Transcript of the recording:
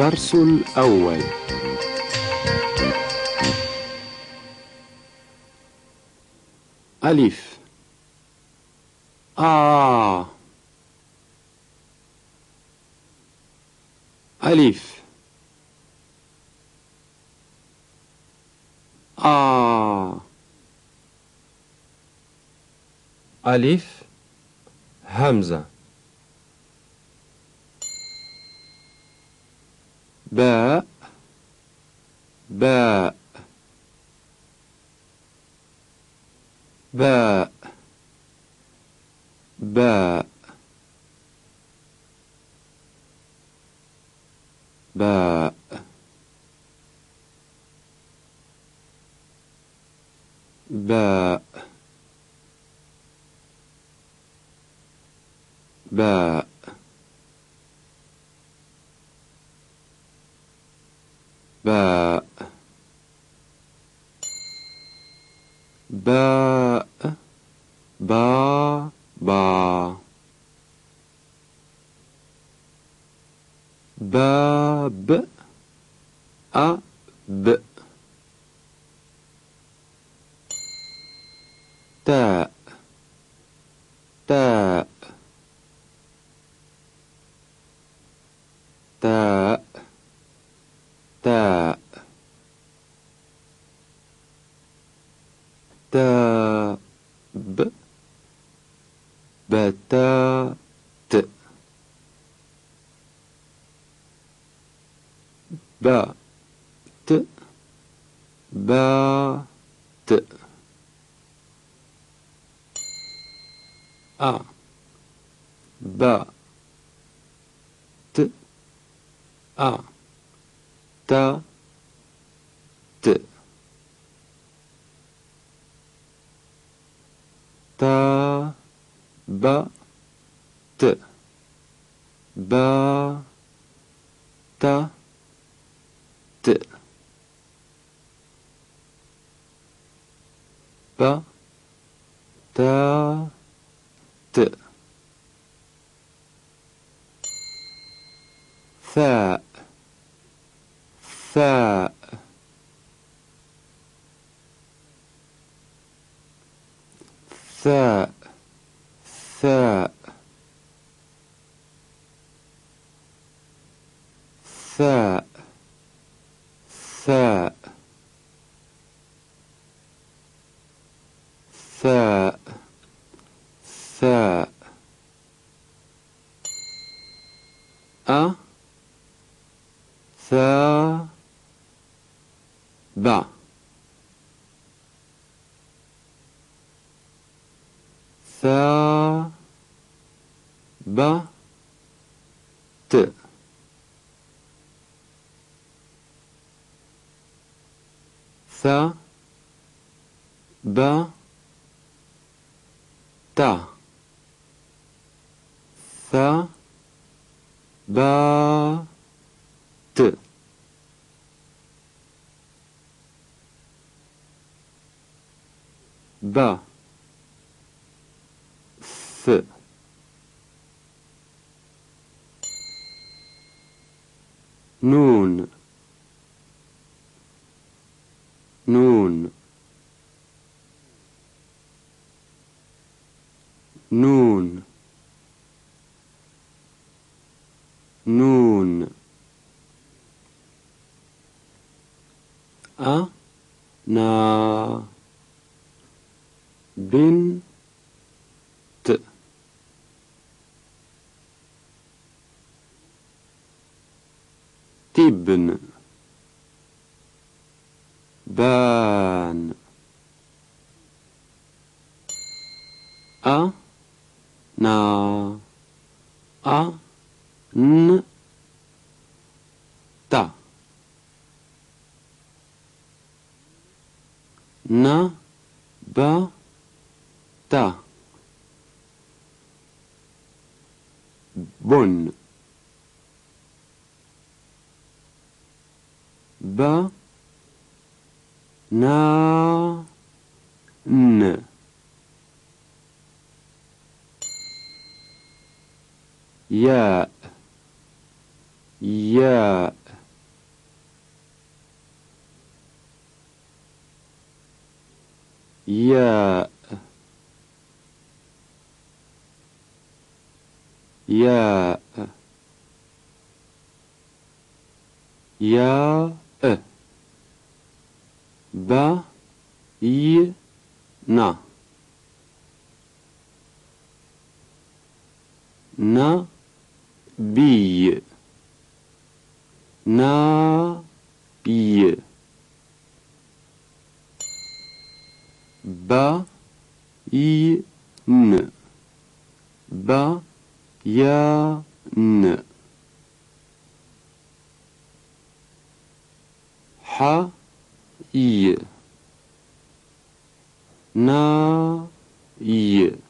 الدرس الأول. ألف. آ ألف. آ ألف. همزة. باء باء باء باء باء. باء باء باء باء با با باب أب تاء تاء تاء تاء تاب. بتات. ba t ba t a. Ba t a. Ta t ta ba t ba تا ت ثاء ثاء ثاء ثاء ثاء ثاء ça, ça, un, ça, bas, ça, bas, te. Ça, bas, ثَ ث ب ت. ب ث. نون. نون. نون نون أ نا بنت تبن بان أ na a n ta. Na ba ta. Bonne ba na n. Я... Я... Я... Я... Я... Э. Ба... И... На. На... بي. نا ي با ي ن. با يا ن. ح ي نا ي